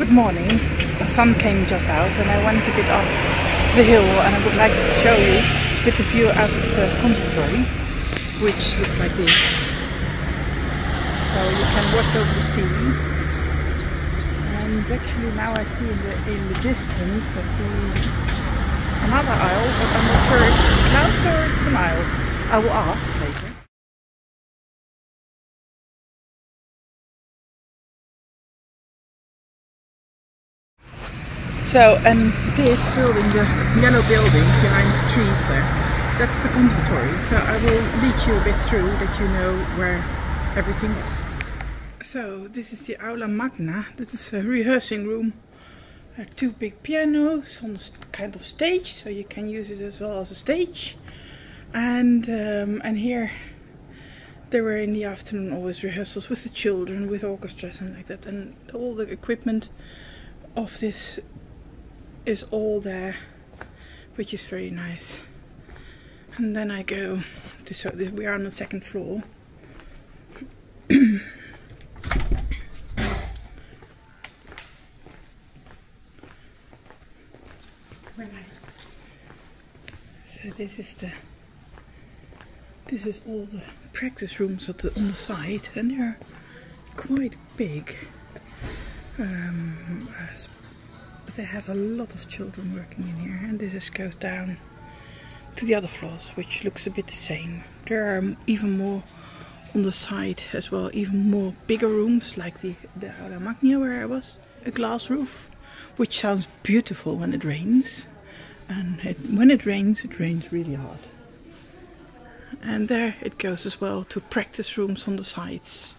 Good morning. The sun came just out and I went a bit up the hill and I would like to show you a bit of view out of the conservatory which looks like this. So you can watch over the sea. And actually now I see in the, in the distance I see another isle but I'm not sure if it's clouds or it's an isle. I will ask later. So, and this building, the yellow building behind the trees there, that's the conservatory. So I will lead you a bit through that you know where everything is. So this is the Aula Magna. This is a rehearsing room. There are two big pianos on kind of stage, so you can use it as well as a stage. And um, and here there were in the afternoon always rehearsals with the children, with orchestras and like that, and all the equipment of this is all there, which is very nice. And then I go, to, so this, we are on the second floor. so this is the this is all the practice rooms at the, on the side and they're quite big um, but they have a lot of children working in here and this is, goes down to the other floors which looks a bit the same. There are even more on the side as well even more bigger rooms like the the Aula Magna where I was. A glass roof which sounds beautiful when it rains. And it, when it rains it rains really hard. And there it goes as well to practice rooms on the sides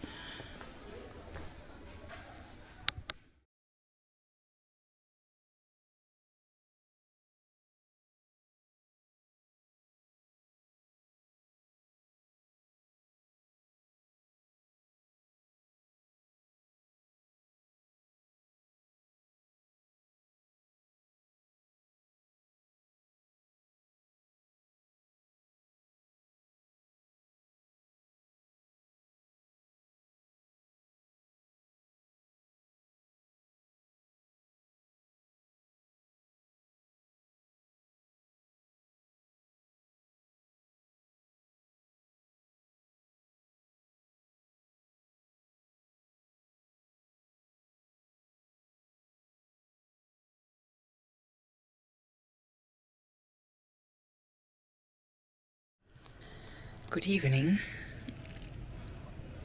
Good evening.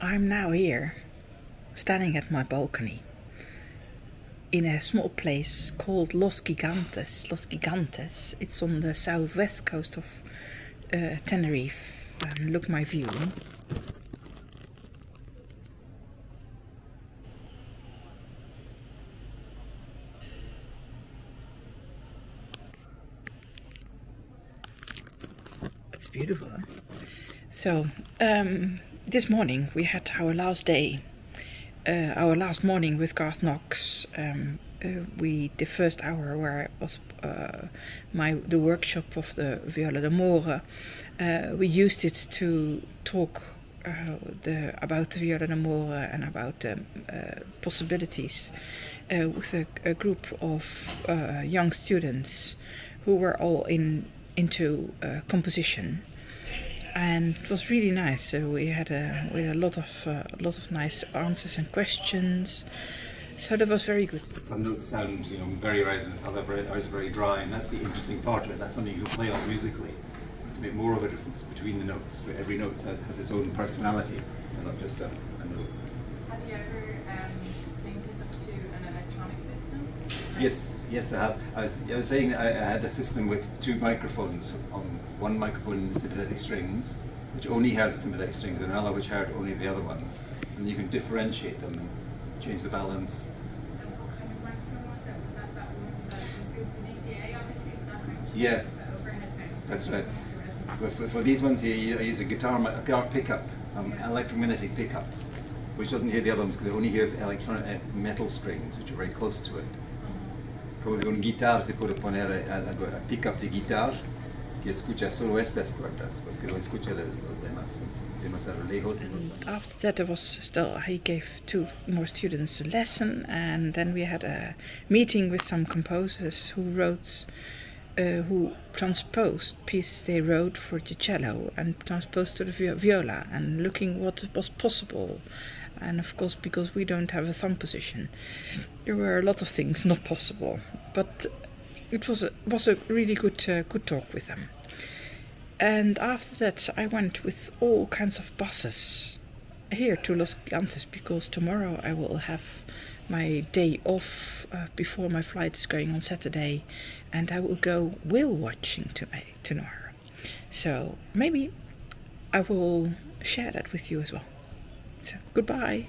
I'm now here, standing at my balcony, in a small place called Los Gigantes. Los Gigantes. It's on the southwest coast of uh, Tenerife. And look my view. It's beautiful. So, um, this morning we had our last day, uh, our last morning with Garth Knox. Um, uh, we the first hour where was uh, my the workshop of the Viola d'Amore. Uh, we used it to talk uh, the about the Viola d'Amore and about um, uh, possibilities with a, a, group of young students who were all in into composition and it was really nice. So we had a we had a lot of uh, a lot of nice answers and questions. So that was very good. Some notes sound, you know, very resonant, others are very dry, and that's the interesting part of it. That's something you can play on musically to make more of a difference between the notes. So every note has its own personality, and not just a, a note. Have you ever um, linked it up to an electronic system? Yes, yes, I have. I was, I was saying I, I had a system with two microphones on one microphone in the sympathetic strings, which only heard the sympathetic strings, and another which heard only the other ones. And you can differentiate them and change the balance. And what kind of microphone was it? Was that that one? Was the DPA, obviously, that kind of Yeah. That's right. But for, for these ones here, I use a guitar, a guitar pickup, um, electromagnetic pickup, which doesn't hear the other ones because it only hears electronic uh, metal strings, which are very close to it. Con se puede poner a, a, de guitarra que escucha solo estas cuerdas, pues que no escucha los, demás. And after that, there was still he gave two more students a lesson, and then we had a meeting with some composers who wrote, uh, who transposed pieces they wrote for the cello and transposed to the viola, and looking what was possible. And of course, because we don't have a thumb position, there were a lot of things not possible. But it was a, was a really good uh, good talk with them. And after that, I went with all kinds of buses here to Los Gigantes because tomorrow I will have my day off uh, before my flight is going on Saturday, and I will go whale watching to tomorrow. So maybe I will share that with you as well. Goodbye.